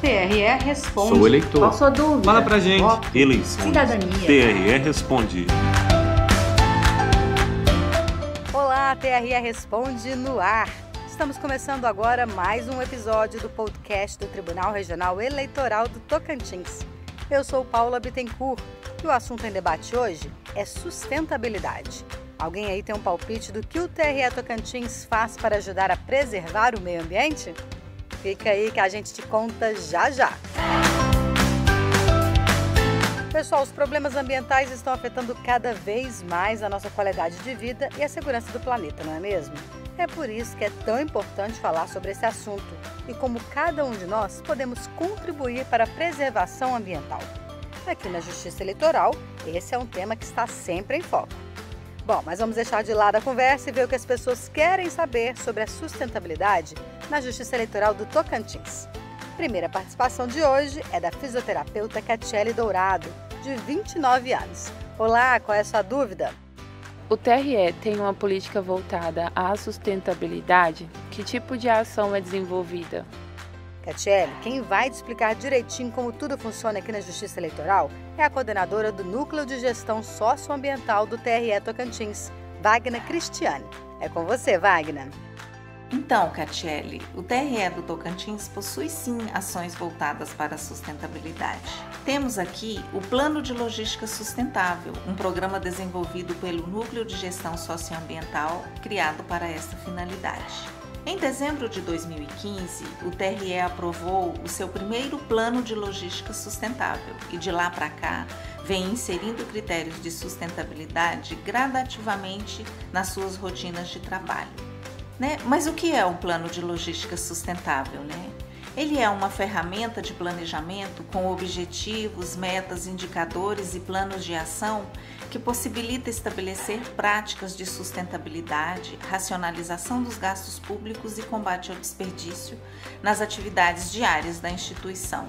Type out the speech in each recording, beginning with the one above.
TRE Responde. Sou eleitor. Qual sua dúvida? Fala pra gente. Voto. Eleições. Cidadania. TRE Responde. Olá, TRE Responde no ar. Estamos começando agora mais um episódio do podcast do Tribunal Regional Eleitoral do Tocantins. Eu sou Paula Bittencourt e o assunto em debate hoje é sustentabilidade. Alguém aí tem um palpite do que o TRE Tocantins faz para ajudar a preservar o meio ambiente? Fica aí que a gente te conta já já. Pessoal, os problemas ambientais estão afetando cada vez mais a nossa qualidade de vida e a segurança do planeta, não é mesmo? É por isso que é tão importante falar sobre esse assunto e como cada um de nós podemos contribuir para a preservação ambiental. Aqui na Justiça Eleitoral, esse é um tema que está sempre em foco. Bom, mas vamos deixar de lado a conversa e ver o que as pessoas querem saber sobre a sustentabilidade na Justiça Eleitoral do Tocantins. Primeira participação de hoje é da fisioterapeuta Catiele Dourado, de 29 anos. Olá, qual é a sua dúvida? O TRE tem uma política voltada à sustentabilidade? Que tipo de ação é desenvolvida? Catiele, quem vai te explicar direitinho como tudo funciona aqui na Justiça Eleitoral é a coordenadora do Núcleo de Gestão Socioambiental do TRE Tocantins, Wagner Cristiane. É com você, Wagner. Então, Catiele, o TRE do Tocantins possui sim ações voltadas para a sustentabilidade. Temos aqui o Plano de Logística Sustentável, um programa desenvolvido pelo Núcleo de Gestão Socioambiental, criado para esta finalidade. Em dezembro de 2015, o TRE aprovou o seu primeiro plano de logística sustentável e de lá para cá vem inserindo critérios de sustentabilidade gradativamente nas suas rotinas de trabalho. Né? Mas o que é um plano de logística sustentável? Né? Ele é uma ferramenta de planejamento com objetivos, metas, indicadores e planos de ação que possibilita estabelecer práticas de sustentabilidade, racionalização dos gastos públicos e combate ao desperdício nas atividades diárias da instituição.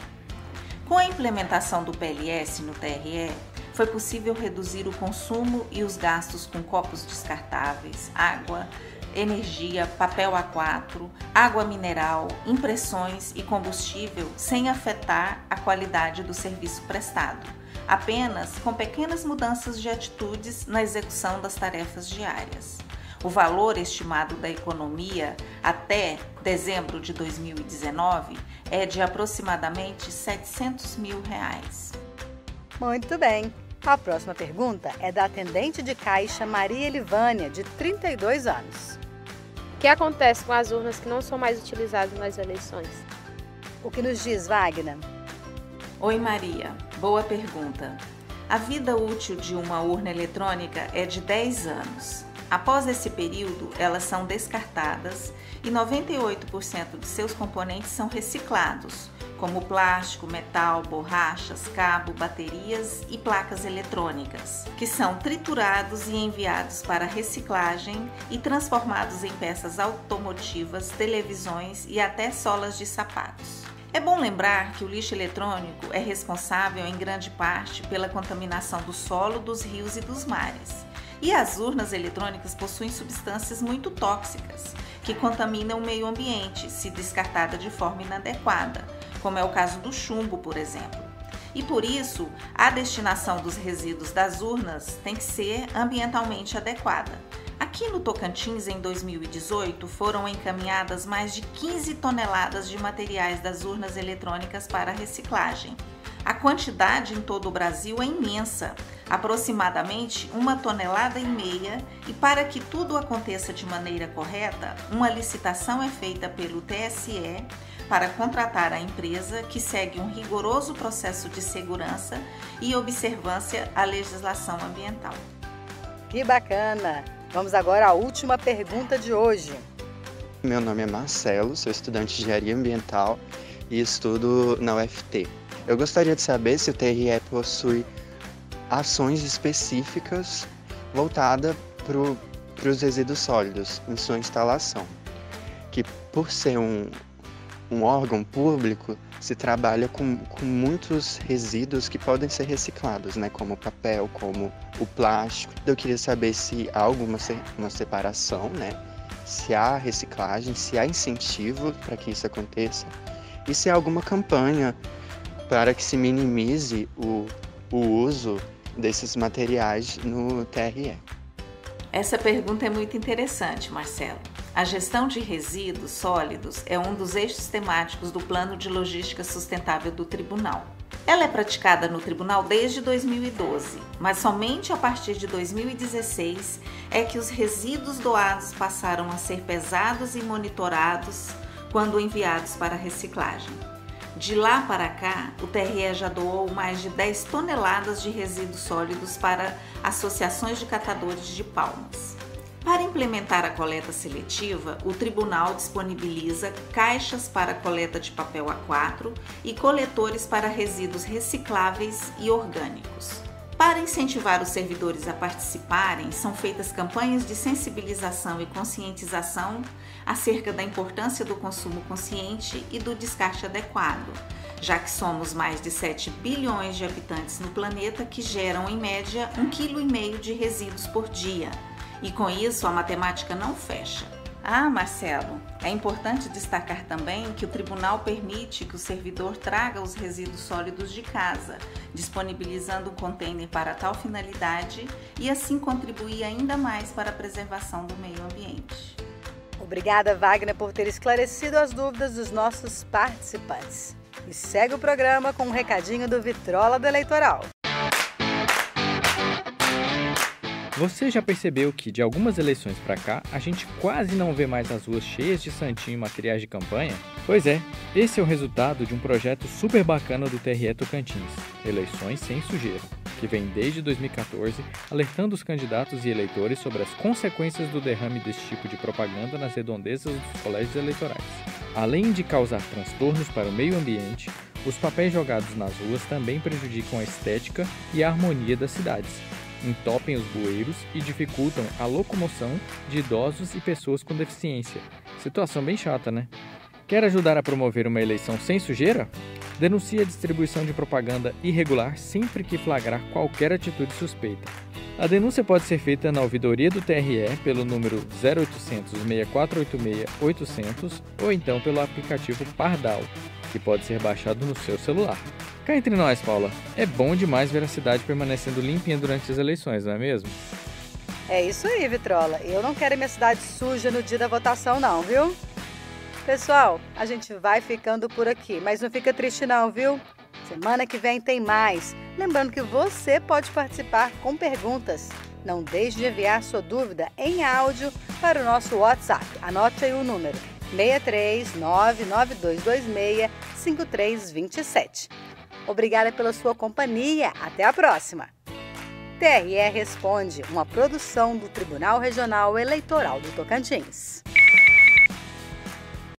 Com a implementação do PLS no TRE, foi possível reduzir o consumo e os gastos com copos descartáveis, água, energia, papel A4, água mineral, impressões e combustível sem afetar a qualidade do serviço prestado, apenas com pequenas mudanças de atitudes na execução das tarefas diárias. O valor estimado da economia até dezembro de 2019 é de aproximadamente 700 mil reais. Muito bem. A próxima pergunta é da atendente de caixa Maria Elivânia, de 32 anos. O que acontece com as urnas que não são mais utilizadas nas eleições? O que nos diz Wagner? Oi, Maria. Boa pergunta. A vida útil de uma urna eletrônica é de 10 anos. Após esse período, elas são descartadas e 98% de seus componentes são reciclados, como plástico, metal, borrachas, cabo, baterias e placas eletrônicas, que são triturados e enviados para reciclagem e transformados em peças automotivas, televisões e até solas de sapatos. É bom lembrar que o lixo eletrônico é responsável em grande parte pela contaminação do solo, dos rios e dos mares. E as urnas eletrônicas possuem substâncias muito tóxicas que contaminam o meio ambiente se descartada de forma inadequada, como é o caso do chumbo, por exemplo. E por isso, a destinação dos resíduos das urnas tem que ser ambientalmente adequada. Aqui no Tocantins, em 2018, foram encaminhadas mais de 15 toneladas de materiais das urnas eletrônicas para reciclagem. A quantidade em todo o Brasil é imensa, aproximadamente uma tonelada e meia, e para que tudo aconteça de maneira correta, uma licitação é feita pelo TSE para contratar a empresa que segue um rigoroso processo de segurança e observância à legislação ambiental. Que bacana! Vamos agora à última pergunta de hoje. Meu nome é Marcelo, sou estudante de engenharia ambiental e estudo na UFT. Eu gostaria de saber se o TRE possui ações específicas voltadas para os resíduos sólidos em sua instalação, que por ser um, um órgão público se trabalha com, com muitos resíduos que podem ser reciclados, né, como papel, como o plástico. Eu queria saber se há alguma uma separação, né, se há reciclagem, se há incentivo para que isso aconteça e se há alguma campanha para que se minimize o, o uso desses materiais no TRE. Essa pergunta é muito interessante, Marcelo. A gestão de resíduos sólidos é um dos eixos temáticos do Plano de Logística Sustentável do Tribunal. Ela é praticada no tribunal desde 2012, mas somente a partir de 2016 é que os resíduos doados passaram a ser pesados e monitorados quando enviados para reciclagem. De lá para cá, o TRE já doou mais de 10 toneladas de resíduos sólidos para associações de catadores de palmas. Para implementar a coleta seletiva, o tribunal disponibiliza caixas para coleta de papel A4 e coletores para resíduos recicláveis e orgânicos. Para incentivar os servidores a participarem, são feitas campanhas de sensibilização e conscientização acerca da importância do consumo consciente e do descarte adequado, já que somos mais de 7 bilhões de habitantes no planeta que geram, em média, 1,5 kg de resíduos por dia e com isso a matemática não fecha. Ah, Marcelo, é importante destacar também que o tribunal permite que o servidor traga os resíduos sólidos de casa, disponibilizando um container para tal finalidade e assim contribuir ainda mais para a preservação do meio ambiente. Obrigada, Wagner, por ter esclarecido as dúvidas dos nossos participantes. E segue o programa com um recadinho do Vitrola do Eleitoral. Você já percebeu que de algumas eleições para cá a gente quase não vê mais as ruas cheias de santinho e materiais de campanha? Pois é, esse é o resultado de um projeto super bacana do TRE Tocantins, Eleições Sem Sujeira, que vem desde 2014 alertando os candidatos e eleitores sobre as consequências do derrame desse tipo de propaganda nas redondezas dos colégios eleitorais. Além de causar transtornos para o meio ambiente, os papéis jogados nas ruas também prejudicam a estética e a harmonia das cidades entopem os bueiros e dificultam a locomoção de idosos e pessoas com deficiência. Situação bem chata, né? Quer ajudar a promover uma eleição sem sujeira? Denuncie a distribuição de propaganda irregular sempre que flagrar qualquer atitude suspeita. A denúncia pode ser feita na ouvidoria do TRE pelo número 0800 6486 800 ou então pelo aplicativo Pardal, que pode ser baixado no seu celular. Cá entre nós, Paula, é bom demais ver a cidade permanecendo limpinha durante as eleições, não é mesmo? É isso aí, Vitrola. Eu não quero minha cidade suja no dia da votação, não, viu? Pessoal, a gente vai ficando por aqui, mas não fica triste não, viu? Semana que vem tem mais. Lembrando que você pode participar com perguntas. Não deixe de enviar sua dúvida em áudio para o nosso WhatsApp. Anote aí o número 63 99226 5327. Obrigada pela sua companhia. Até a próxima. TRE Responde, uma produção do Tribunal Regional Eleitoral do Tocantins.